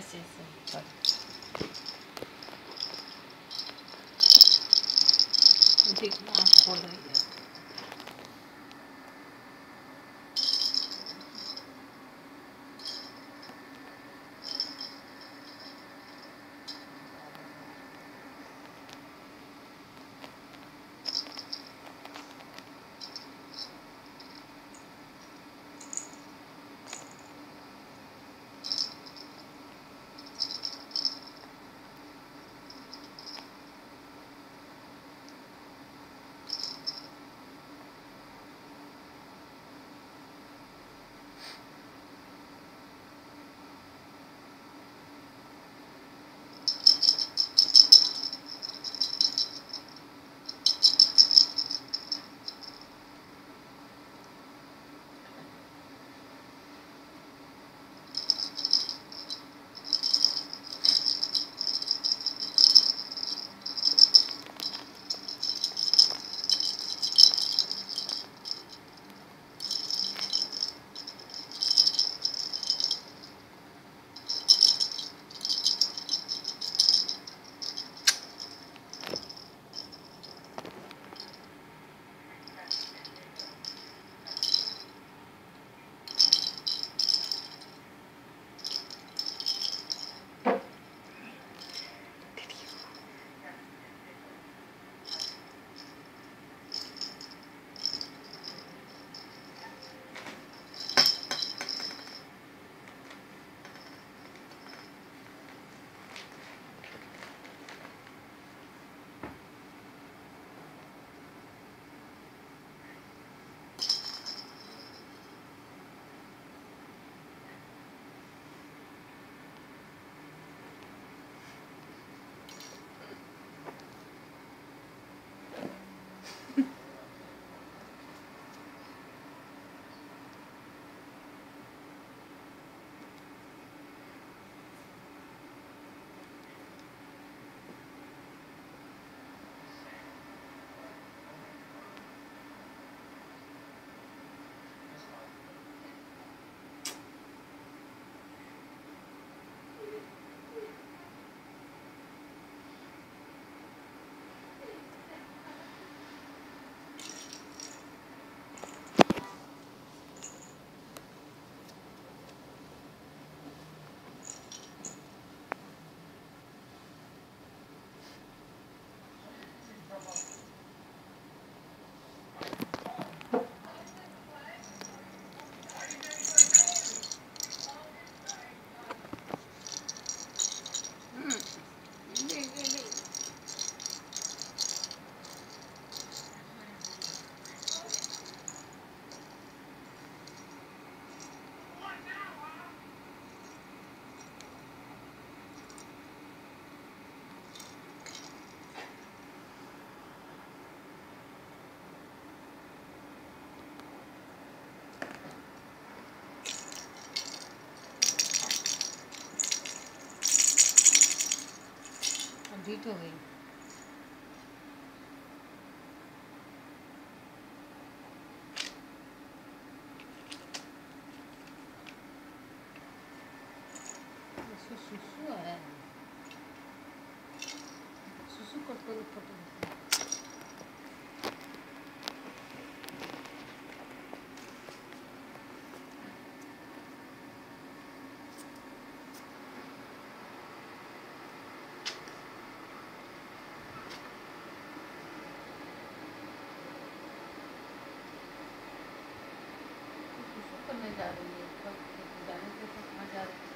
Sim. Pode. Não tem que dar a cor aí. Doing? Isso Sussu é. Sussu cortou no português. जा रही है जा रही है